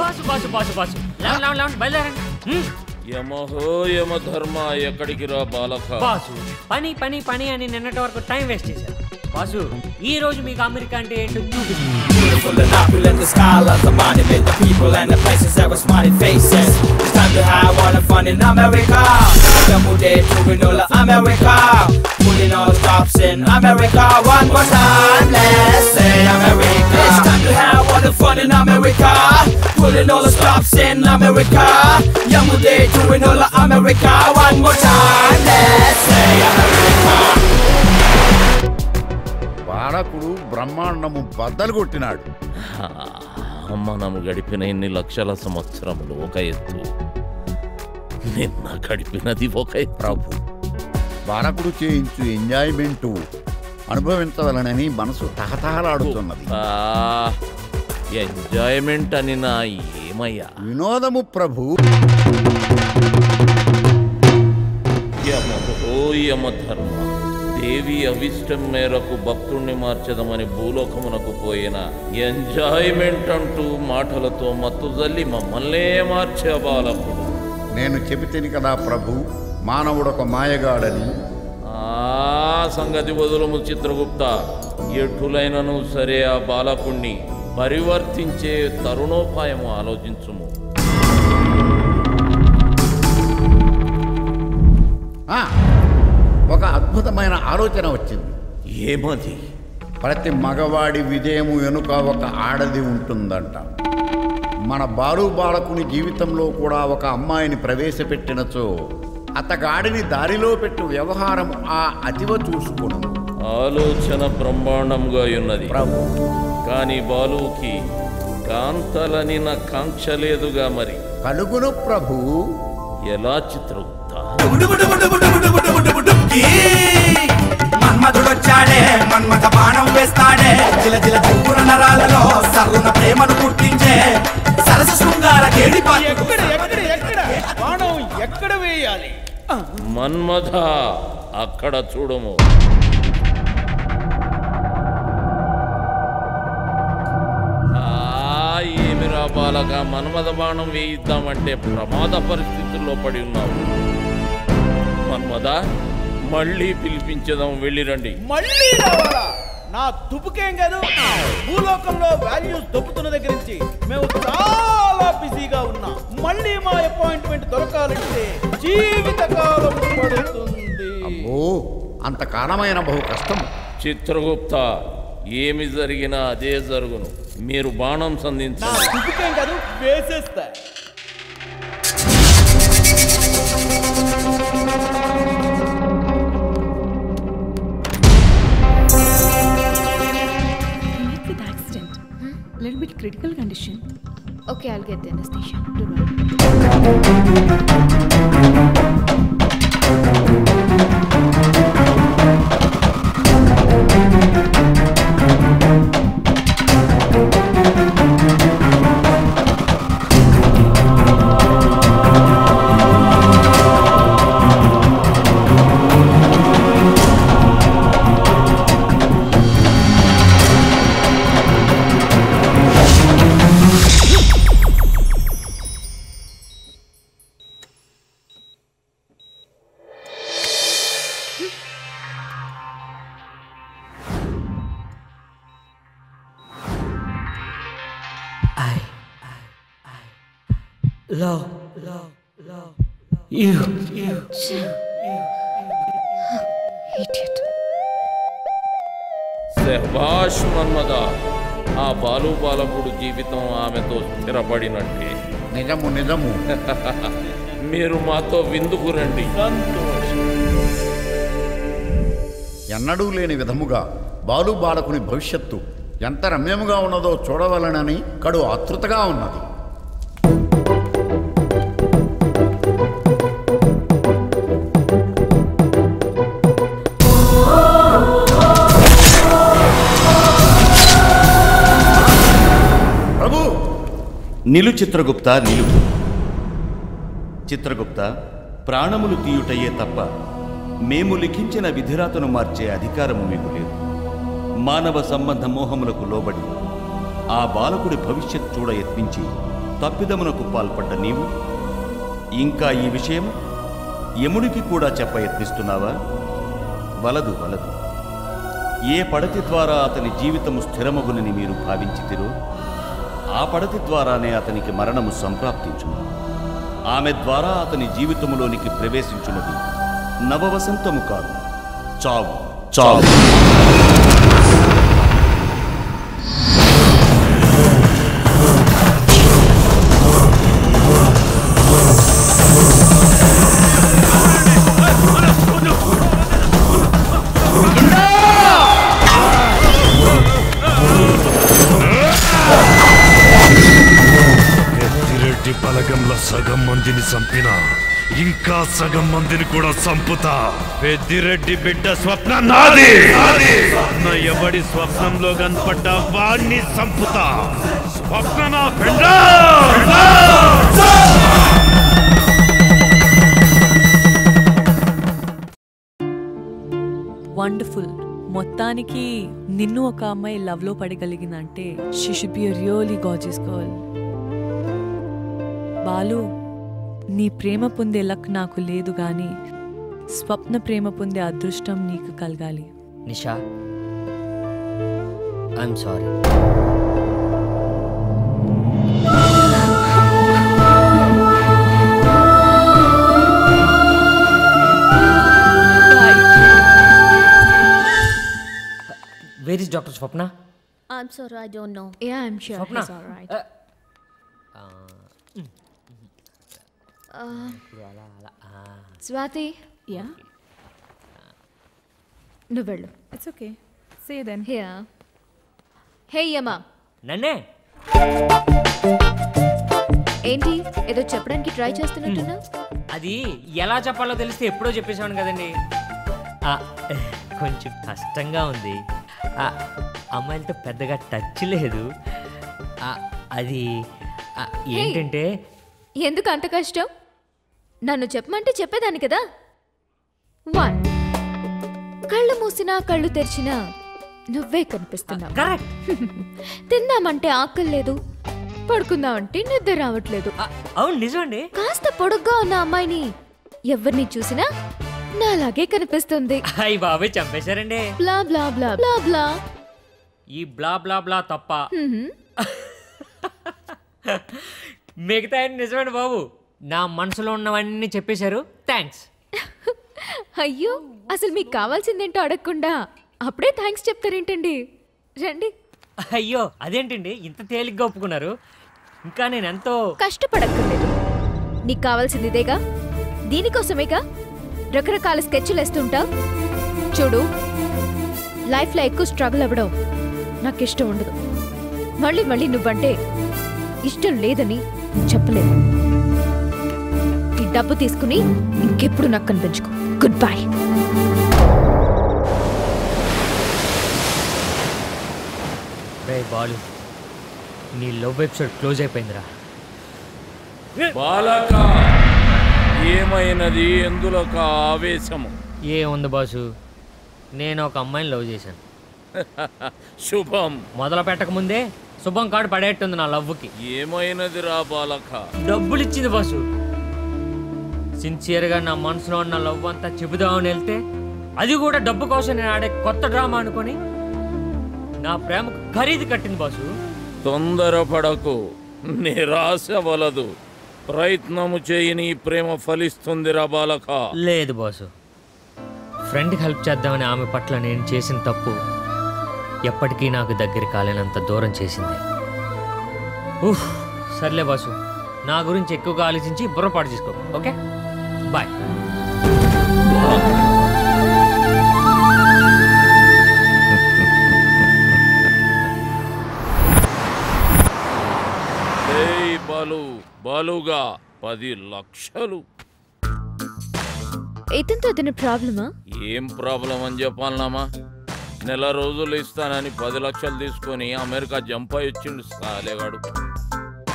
Boss boss boss boss లేవండి లేవండి లేవండి బయలుదేరండి హ్మ్. యమహో యమధర్మ ఎక్కడికి రా బాలక బాసు పని పని పని అని నిన్నటి వరకు టైం వేస్ట్ చేశారు బాసు ఈ రోజు మీకు అమెరికా అంటే ఏంటో చూపిస్తాను Beautiful and opulent, the skylines, the monument, the people and the places that were smiley faces. It's time to have all the fun in America. Double day touring all of America. Pulling all stops in America. One more time, let's say America. It's time to have all the fun in America. Pulling all the stops in America. Double day touring all of America. One more time, let's say America. బాలకుడు బ్రహ్మాండము బద్దలు కొట్టినాడు మనం గడిపిన ఇన్ని లక్షల సంవత్సరములు ఒక ఎత్తు నిన్న గడిపినది ఒక ఎత్తు ప్రభు బాలకుడు చేయించు ఎంజాయ్మెంటు అనుభవించవలనని మనసు తహతహలాడుతున్నది. ఎంజాయ్మెంట్ అని నా ఏమయ్యా? వినోదము ప్రభు. యమధర్మ దేవి అవిష్టం మేరకు భక్తుణ్ణి మార్చదమని భూలోకమునకు పోయిన ఎంజాయ్మెంట్ అంటూ మాటలతో మత్తుజల్లి మమ్మల్నే మార్చే బాలకుడు. నేను చెబితేని కదా ప్రభు మానవుడొక మాయగాడని. ఆ సంగతి వదులుము చిత్రగుప్త. ఎటులైనను సరే ఆ బాలకుణ్ణి పరివర్తించే తరుణోపాయము ఆలోచించుము. ఒక అద్భుతమైన ఆలోచన వచ్చింది. ఏమది? ప్రతి మగవాడి విజయము వెనుక ఒక ఆడది ఉంటుందంట. మన బాలు బాలకుని జీవితంలో కూడా ఒక అమ్మాయిని ప్రవేశపెట్టినచో అతగాడిని దారిలో పెట్టు వ్యవహారం ఆ అతివ చూసుకును ఆలోచన బ్రహ్మాండంగా ఉన్నది ప్రభు కానీ బాలుకి కాంతలని నా కాంక్ష లేదుగా మరి కలుగును ప్రభు ఎలా చిత్రగుప్త మన్మధుడొచ్చాడే మన్మథ బాణం వేస్తాడే జిల జిల దూర నరాలలో సర్వున ప్రేమను పుట్టించే సరస శృంగార కేడి బాణం వేయాలి మన్మథ అక్కడ చూడము. ఏమిరా బాలక మన్మథ బాణం వేయిద్దామంటే ప్రమాద పరిస్థితుల్లో పడి ఉన్నావు. మన్మథ మళ్ళీ పిలిపించదాం వెళ్ళిరండి మళ్ళీ రావాలా? నా దుబ్బుకేం కాదు భూలోకంలో వాల్యూస్ దొబ్బుతున్న దగ్గర నుంచి మేము చాలా బిజీగా ఉన్నాం మళ్ళీ మా అపాయింట్మెంట్ దొరకాలంటే జీవితకాలం పడుతుంది. ఓ అంతకాలమైన బహు కష్టం. చిత్రగుప్త ఏమి జరిగినా అదే జరుగును. మీరు బాణం సంధించండి. కాదు వేసేస్తా. Accident. Little bit critical condition. Okay, I'll get the anesthesia. Don't. I love, love, love you, you. Idiot. శభాష్ మన్మద ఆ బాలు బాలకుడు జీవితం ఆమెతో స్థిరపడినట్టే. నిజము నిజము. మీరు మాతో విందుకు రండి. ఎన్నడూ లేని విధముగా బాలు బాలకుని భవిష్యత్తు ఎంత రమ్యముగా ఉన్నదో చూడవలనని కడు ఆతృతగా ఉన్నది. నిలు చిత్రగుప్త నిలు. చిత్రగుప్త ప్రాణములు తీయుటయే తప్ప మేము లిఖించిన విధిరాతను మార్చే అధికారము మీకు లేదు. మానవ సంబంధ మోహములకు లోబడి ఆ బాలకుడి భవిష్యత్ చూడ యత్నించి తప్పిదమునకు పాల్పడ్డ నీవు? ఇంకా ఈ విషయం యమునికి కూడా చెప్ప యత్నిస్తున్నావా? వలదు వలదు. ఏ పడతి ద్వారా అతని జీవితము స్థిరమగునని మీరు భావించితిరో? ఆ పడతి ద్వారానే అతనికి మరణము సంప్రాప్తించును. ఆమె ద్వారా అతని జీవితములోనికి ప్రవేశించున్నది నవవసంతము కాదు. చావు. చావు. సగం మందిని కూడా చంపుతా. పెద్దిరెడ్డి బిడ్డ స్వప్న నాది. స్వప్న ఎవడి స్వప్నంలో కనపడ్డ వాణ్ణి చంపుతా. స్వప్న నా బిడ్డ వండర్ఫుల్. మొత్తానికి నిన్ను ఒక అమ్మాయి లవ్లో పడగలిగిందంటే she should be really gorgeous girl Balu నీ ప్రేమ పొందే లక్ నాకు లేదు గాని స్వప్న ప్రేమ పొందే అదృష్టం నీకు కలగాలి Nisha I'm sorry where is doctor Swapna I'm sorry, I don't know. Yeah, I'm sure Swapna. he's alright. Swathi yeah నువ్వు వెళ్ళు. It's okay say then hey hey యమా నన్నే ఏంటి? ఏదో చెప్పడానికి ట్రై చేస్తున్నట్టున్నా? అది ఎలా చెప్పాలో తెలిస్తే ఎప్పుడో చెప్పేసాను కదండి. ఆ, కొంచెం కష్టంగా ఉంది. ఆ, అమ్మాయిలతో పెద్దగా టచ్ లేదు. అది ఏంటంటే ఎందుకు అంత కష్టం? నన్ను చెప్పమంటే చెప్పేదాన్ని కదా? వన్ కళ్ళు మూసినా కళ్ళు తెరిచినా నువ్వే కనిపిస్తున్నావు. కరెక్ట్ తిందామంటే ఆకలి లేదు పడుకుందామంటే నిద్ర రావట్లేదు. అవును నిజం అండి కాస్త పొడుగ్గా ఉన్న అమ్మాయిని ఎవరిని చూసినా నాలాగే కనిపిస్తుంది. అయ్యి బాబాయ్ చంపేశారండి. బ్లా బ్లా బ్లా బ్లా బ్లా. ఈ బ్లా బ్లా బ్లా తప్ప. మిగతా నిజమండి బాబు? నా మనసులో ఉన్నవన్నీ చెప్పేశారు. థ్యాంక్స్ అయ్యో అసలు మీకు కావాల్సిందేంటో అడగకుండా అప్పుడే థ్యాంక్స్ చెప్తారేంటండి? రండి. అయ్యో అదేంటండి? ఇంత తేలిగ్గా ఒప్పుకున్నారు. ఇంకా నేను ఎంతో కష్టపడక్కర్లేదు. నీకు కావాల్సింది ఇదేగా? దీనికోసమేగా? రకరకాల స్కెచ్లు వేస్తుంటా చూడు లైఫ్లో ఎక్కువ స్ట్రగుల్ అవ్వడం నాకు ఇష్టం ఉండదు. మళ్ళీ మళ్ళీ నువ్వంటే ఇష్టం లేదని చెప్పలేదు డబ్బు తీసుకుని ఇంకెప్పుడు నాకు కనిపించుకో. గుడ్ బై బాలు నీ లవ్ ఎపిసోడ్ క్లోజ్ అయిపోయిందిరా. బాలక ఏమైనది ఎందులక ఆవేశము? ఏ ఉంది బాసు? నేను ఒక అమ్మాయిని లవ్ చేశాను. శుభం. మొదలు పెట్టక ముందే శుభం కార్డు పడేట్టుంది నా లవ్కి ఏమైనది రా బాలక? డబ్బులు ఇచ్చింది బాసు. సిన్సియర్గా నా మనసులో ఉన్న లవ్ అంతా చెబుదామని వెళ్తే అది కూడా డబ్బు కోసం నేను ఆడే కొత్త డ్రామా అనుకొని నా ప్రేమకు ఖరీదు కట్టింది బాసు. తొందరపడకు నిరాశ వలదు. ప్రయత్నము చేయని ప్రేమ ఫలిస్తుందిరా బాలక. లేదు బాసు. ఫ్రెండ్కి హెల్ప్ చేద్దామని ఆమె పట్ల నేను చేసిన తప్పు ఎప్పటికీ నాకు దగ్గర కాలేనంత దూరం చేసింది. ఉఫ్ సర్లే బాసు. నా గురించి ఎక్కువగా ఆలోచించి బుర్రపాటు చేసుకో ఓకే? బాయ్ బాలు బాలుగా పది లక్షలు. ఇతనితో అతని ప్రాబ్లమా? ఏం ప్రాబ్లం అని చెప్పాలనామా? నెల రోజులు ఇస్తానని పది లక్షలు తీసుకొని అమెరికా జంప్ అయి వచ్చిండు సాలేగాడు.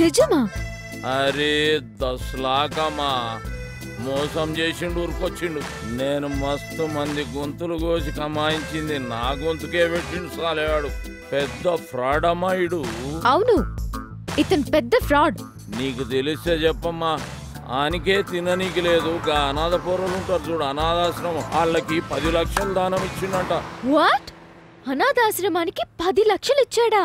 నిజమా? అరే దస్ లాకమ్మా మోసం చేసిండు ఊరుకొచ్చిండు. నేను మస్తు మంది గొంతులు కోసి కమాయించింది నా గొంతుకే పెట్టిండు సాలేవాడు. పెద్ద ఫ్రాడ్ అమ్మాయిడు అవును ఇతను పెద్ద ఫ్రాడ్. నీకు తెలిస్తే చెప్పమ్మా ఆనికే తిననీకి లేదు గా అనాథ పూర్వలు ఉంటారు చూడు అనాథాశ్రమం. వాళ్ళకి పది లక్షలు దానం ఇచ్చిండంట. వాట్? అనాథాశ్రమానికి పది లక్షలు ఇచ్చాడా?